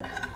결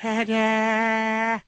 Ta-da!